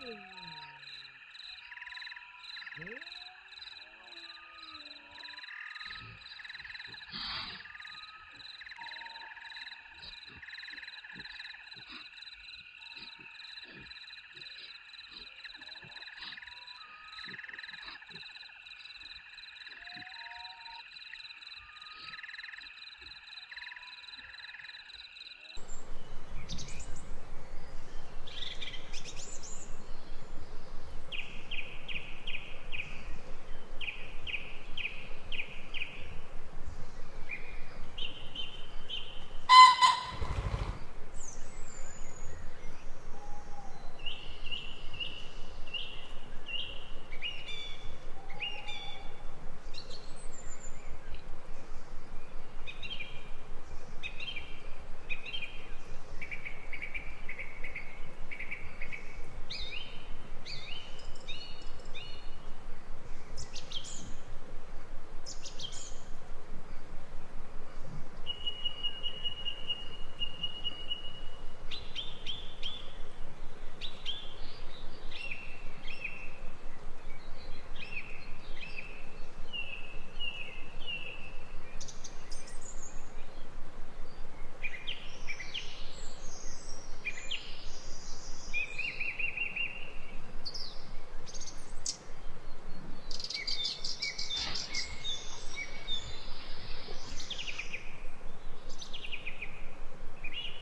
Oh,